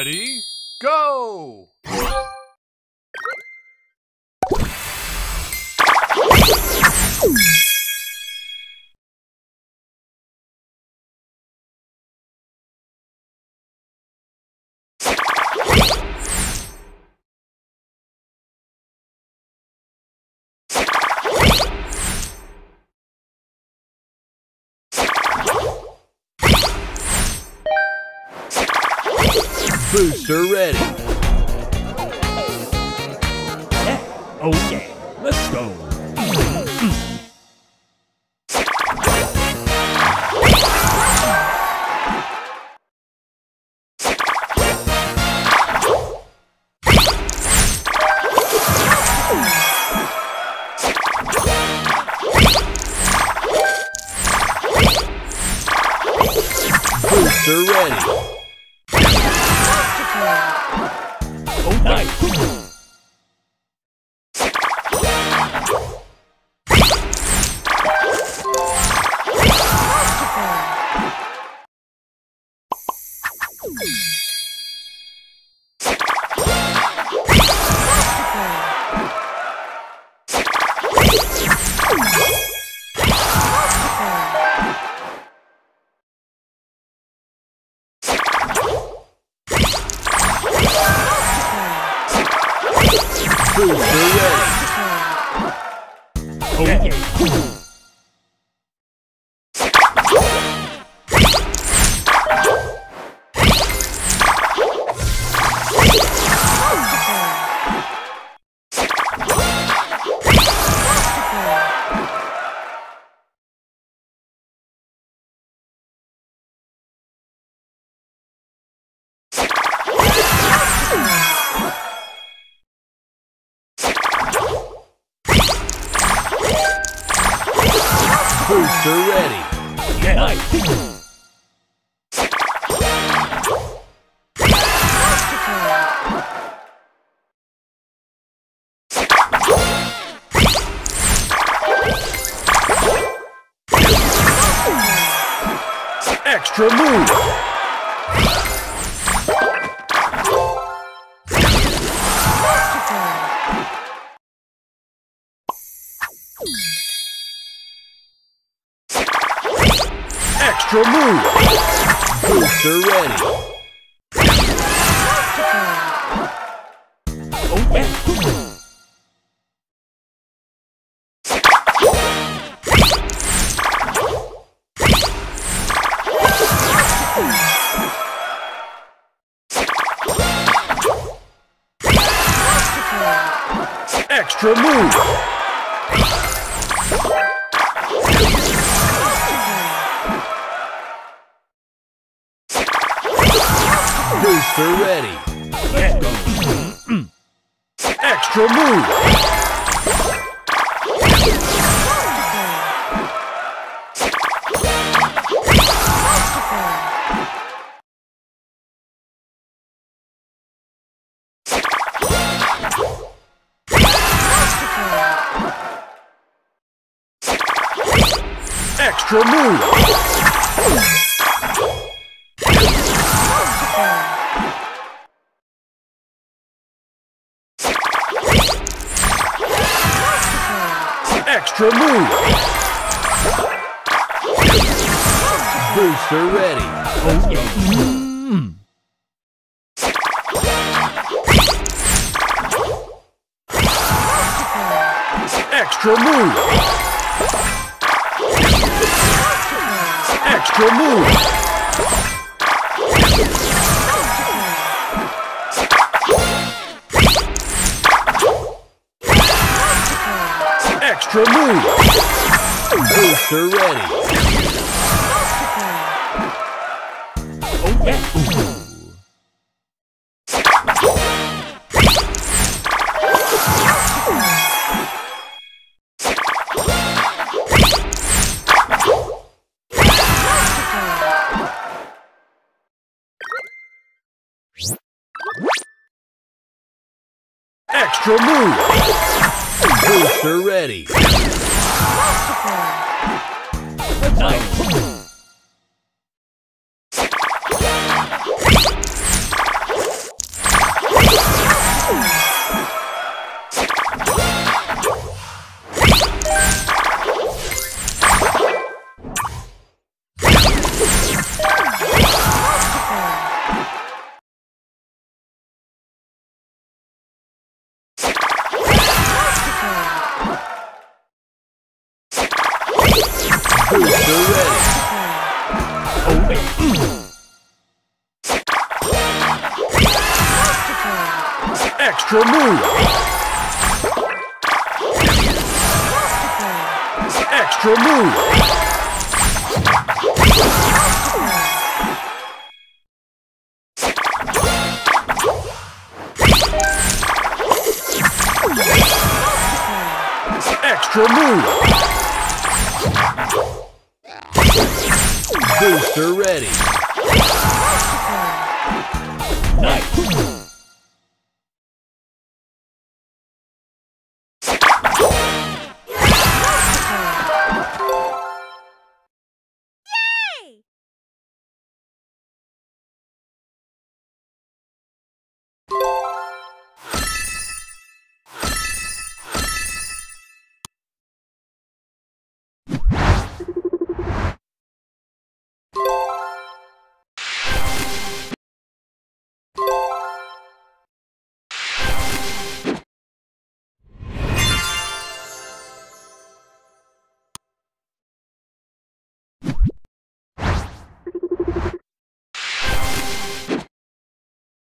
Ready, go! Booster ready. Oh nice. Booster ready. Oh yeah. Booster ready. Yeah, nice. Extra move. Extra move. Booster ready. Oh. Extra move. Booster ready. Extra move. Extra move. Extra move. Booster ready. Yeah. Extra move. Extra move. Ready. Extra move. Booster ready. Nice. Extra move. Extra move. Extra move. Booster ready. Nice.